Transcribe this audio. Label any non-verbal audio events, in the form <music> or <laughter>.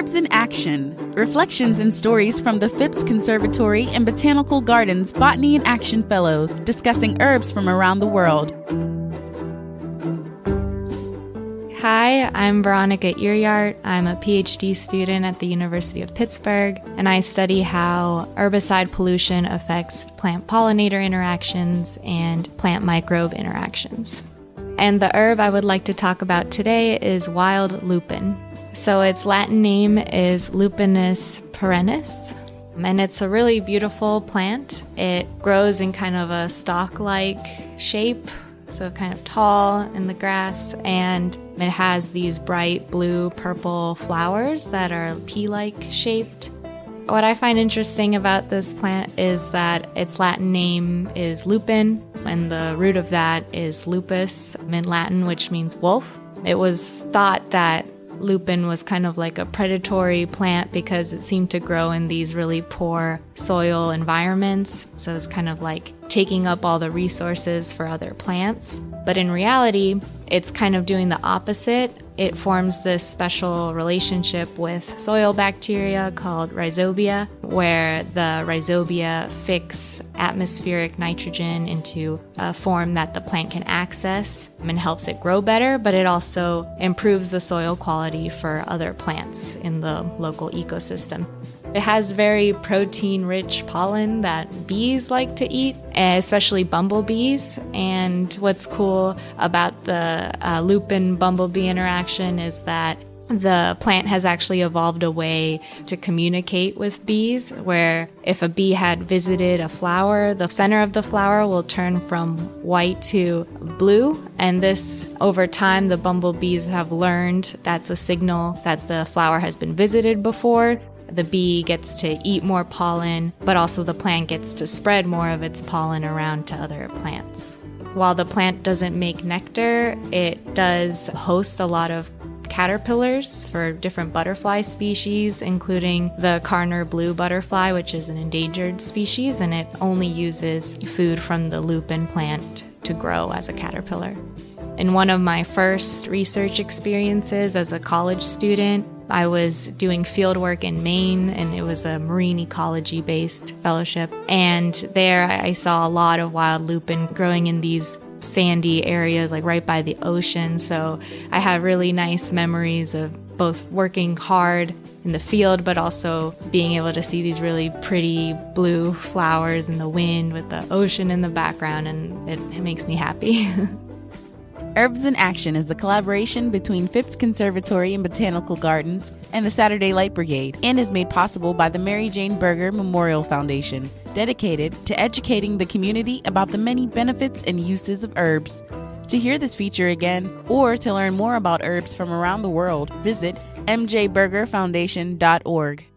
Herbs in Action Reflections and stories from the Phipps Conservatory and Botanical Gardens Botany in Action Fellows discussing herbs from around the world. Hi, I'm Veronica Iriart. I'm a PhD student at the University of Pittsburgh, and I study how herbicide pollution affects plant pollinator interactions and plant microbe interactions. And the herb I would like to talk about today is wild lupin. So its Latin name is Lupinus perennis, and it's a really beautiful plant. It grows in kind of a stalk like shape so kind of tall in the grass, and it has these bright blue purple flowers that are pea like shaped. What I find interesting about this plant is that its Latin name is lupin, and the root of that is lupus in Latin, which means wolf. It was thought that lupin was kind of like a predatory plant because it seemed to grow in these really poor soil environments. So it's kind of like taking up all the resources for other plants. But in reality, it's kind of doing the opposite. It forms this special relationship with soil bacteria called rhizobia, where the rhizobia fix atmospheric nitrogen into a form that the plant can access and helps it grow better, but it also improves the soil quality for other plants in the local ecosystem. It has very protein rich pollen that bees like to eat, especially bumblebees. And what's cool about the uh, lupin bumblebee interaction is that the plant has actually evolved a way to communicate with bees where if a bee had visited a flower, the center of the flower will turn from white to blue. And this, over time, the bumblebees have learned that's a signal that the flower has been visited before the bee gets to eat more pollen, but also the plant gets to spread more of its pollen around to other plants. While the plant doesn't make nectar, it does host a lot of caterpillars for different butterfly species, including the Karner blue butterfly, which is an endangered species, and it only uses food from the lupin plant to grow as a caterpillar. In one of my first research experiences as a college student, I was doing field work in Maine, and it was a marine ecology based fellowship. And there I saw a lot of wild lupin growing in these sandy areas, like right by the ocean. So I have really nice memories of both working hard in the field, but also being able to see these really pretty blue flowers in the wind with the ocean in the background, and it, it makes me happy. <laughs> Herbs in Action is a collaboration between Phipps Conservatory and Botanical Gardens and the Saturday Light Brigade and is made possible by the Mary Jane Berger Memorial Foundation, dedicated to educating the community about the many benefits and uses of herbs. To hear this feature again or to learn more about herbs from around the world, visit mjbergerfoundation.org.